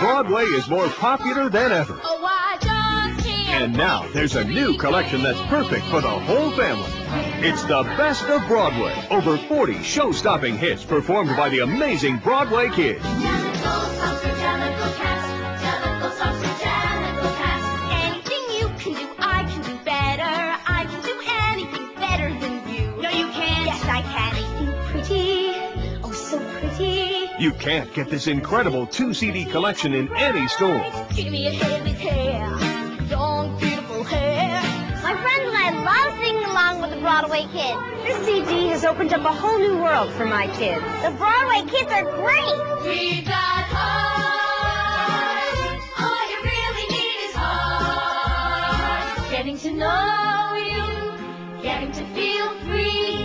Broadway is more popular than ever. Oh, I just can't And now there's a new collection that's perfect for the whole family. It's the best of Broadway. Over 40 show-stopping hits performed by the amazing Broadway kids. You can't get this incredible two CD collection in any store. Give me a head with hair. Long, beautiful hair. My friends and I love singing along with the Broadway kids. This CD has opened up a whole new world for my kids. The Broadway kids are great. We got heart. All you really need is heart. Getting to know you. Getting to feel free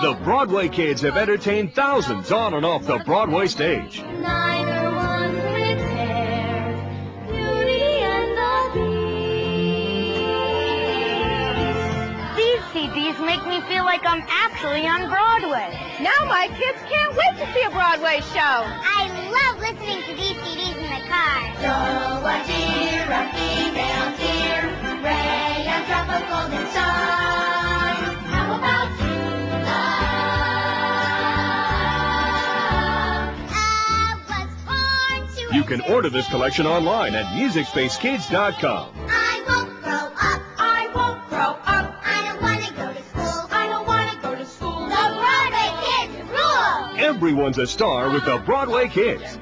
The Broadway kids have entertained thousands on and off the Broadway stage. Neither one prepare Beauty and the Beast. These CDs make me feel like I'm actually on Broadway. Now my kids can't wait to see a Broadway show. You can order this collection online at MusicSpaceKids.com. I won't grow up. I won't grow up. I don't want to go to school. I don't want to go to school. The Broadway kids rule. Everyone's a star with the Broadway kids.